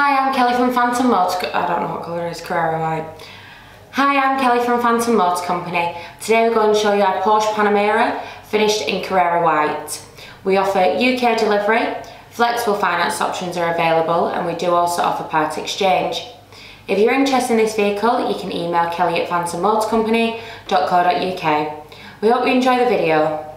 Hi, I'm Kelly from Phantom Motors. I don't know what colour it is, Carrera White. Hi, I'm Kelly from Phantom Motors Company. Today we're going to show you our Porsche Panamera finished in Carrera White. We offer UK delivery, flexible finance options are available and we do also offer part exchange. If you're interested in this vehicle, you can email kelly at phantommotorscompany.co.uk. We hope you enjoy the video.